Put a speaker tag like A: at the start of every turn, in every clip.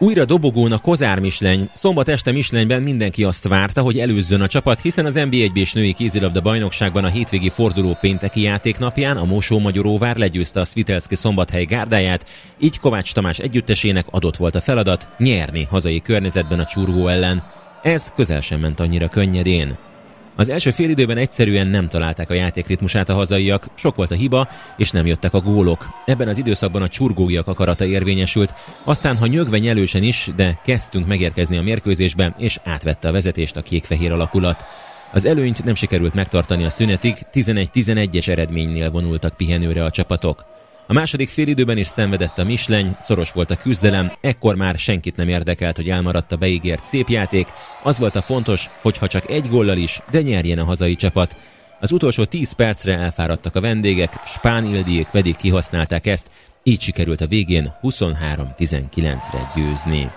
A: Újra dobogón a Kozár Misleny. Szombat este Mislenyben mindenki azt várta, hogy előzzön a csapat, hiszen az nb 1 és női kézilabda bajnokságban a hétvégi forduló pénteki játéknapján a Mosó Magyaróvár legyőzte a Svitelszki szombathely gárdáját, így Kovács Tamás együttesének adott volt a feladat nyerni hazai környezetben a csurgó ellen. Ez közel sem ment annyira könnyedén. Az első fél időben egyszerűen nem találták a játékritmusát a hazaiak, sok volt a hiba, és nem jöttek a gólok. Ebben az időszakban a csurgóiak akarata érvényesült, aztán ha nyögve nyelősen is, de kezdtünk megérkezni a mérkőzésbe, és átvette a vezetést a kék-fehér alakulat. Az előnyt nem sikerült megtartani a szünetig, 11-11-es eredménynél vonultak pihenőre a csapatok. A második félidőben is szenvedett a Misleny, szoros volt a küzdelem, ekkor már senkit nem érdekelt, hogy elmaradt a beígért szép játék, az volt a fontos, hogy ha csak egy góllal is, de nyerjen a hazai csapat. Az utolsó 10 percre elfáradtak a vendégek, Spán Ildiék pedig kihasználták ezt, így sikerült a végén 23-19-re győzni.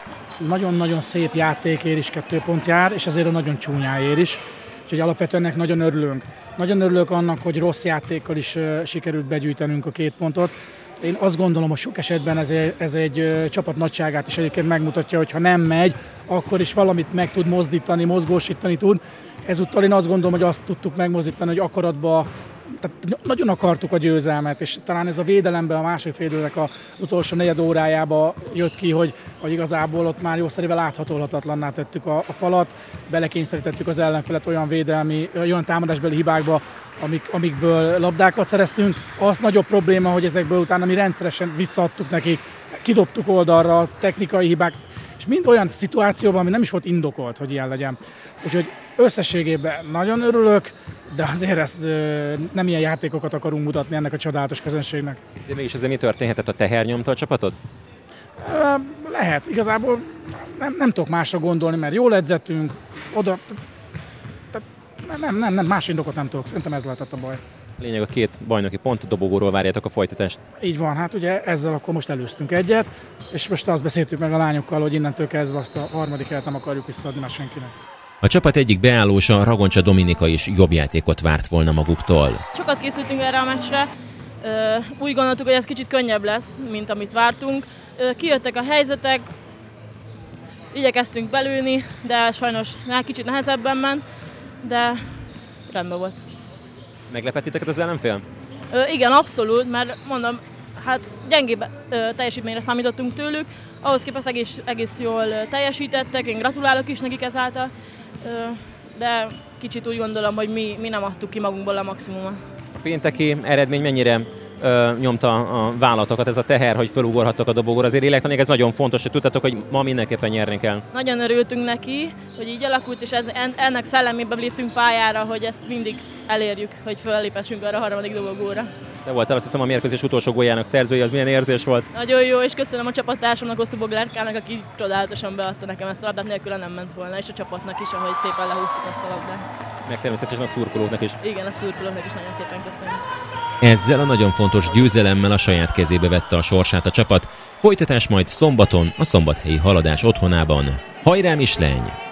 B: Nagyon-nagyon szép játékért is kettő pont jár, és azért a nagyon csúnyáért is. Úgyhogy alapvetően ennek nagyon örülünk. Nagyon örülök annak, hogy rossz játékkal is sikerült begyűjtenünk a két pontot. Én azt gondolom, hogy sok esetben ez egy, ez egy csapat nagyságát is egyébként megmutatja, hogy ha nem megy, akkor is valamit meg tud mozdítani, mozgósítani tud. Ezúttal én azt gondolom, hogy azt tudtuk megmozdítani, hogy akaratba tehát nagyon akartuk a győzelmet, és talán ez a védelemben a második félidőnek a utolsó negyed órájába jött ki, hogy, hogy igazából ott már jószerével láthatóhatatlanná tettük a, a falat, belekényszerítettük az ellenfelet olyan védelmi, olyan támadásbeli hibákba, amik, amikből labdákat szereztünk. Az nagyobb probléma, hogy ezekből utána mi rendszeresen visszaadtuk neki, kidobtuk oldalra, technikai hibák, és mind olyan szituációban, ami nem is volt indokolt, hogy ilyen legyen. Úgyhogy összességében nagyon örülök, de azért ez, nem ilyen játékokat akarunk mutatni ennek a csodálatos közönségnek.
A: De mégis ezzel mi történhetett? A teher nyomta a csapatot?
B: Lehet, igazából nem, nem tudok másra gondolni, mert jól edzettünk, oda, tehát nem, nem, nem, más indokot nem tudok, szerintem ez lehetett a baj.
A: Lényeg a két bajnoki pont dobogóról várjátok a folytatást.
B: Így van, hát ugye ezzel akkor most előztünk egyet, és most azt beszéltük meg a lányokkal, hogy innentől kezdve azt a harmadik helyet nem akarjuk visszaadni már senkinek.
A: A csapat egyik beállósa, Ragoncsa Dominika is jobb játékot várt volna maguktól.
C: Sokat készültünk erre a meccsre, úgy gondoltuk, hogy ez kicsit könnyebb lesz, mint amit vártunk. Kijöttek a helyzetek, igyekeztünk belőni, de sajnos már kicsit nehezebben ment, de rendben volt.
A: Meglepett titeket az ellenfél?
C: Ö, igen, abszolút, mert mondom, hát gyengébb ö, teljesítményre számítottunk tőlük, ahhoz képest egész, egész jól teljesítettek, én gratulálok is nekik ezáltal, de kicsit úgy gondolom, hogy mi, mi nem adtuk ki magunkból a maximumot.
A: A pénteki eredmény mennyire ö, nyomta a vállalatokat ez a teher, hogy felugorhattok a dobogóra. Azért lélektanilag ez nagyon fontos, hogy tudtatok, hogy ma mindenképpen nyerni kell.
C: Nagyon örültünk neki, hogy így alakult, és ez, ennek szellemében léptünk pályára, hogy ezt mindig elérjük, hogy fellépessünk arra a harmadik dobogóra.
A: De voltál azt hiszem a mérkőzés utolsó góljának szerzője, az milyen érzés volt?
C: Nagyon jó, és köszönöm a csapattársamnak, Oszú Boglárkának, aki csodálatosan beadta nekem ezt a labdát, nélkül nem ment volna, és a csapatnak is, ahogy szépen lehúztuk ezt a labdát.
A: Meg természetesen a szurkolóknak is.
C: Igen, a szurkolóknak is nagyon szépen köszönöm.
A: Ezzel a nagyon fontos győzelemmel a saját kezébe vette a sorsát a csapat, folytatás majd szombaton a szombathelyi haladás otthonában. Hajrá Misleny!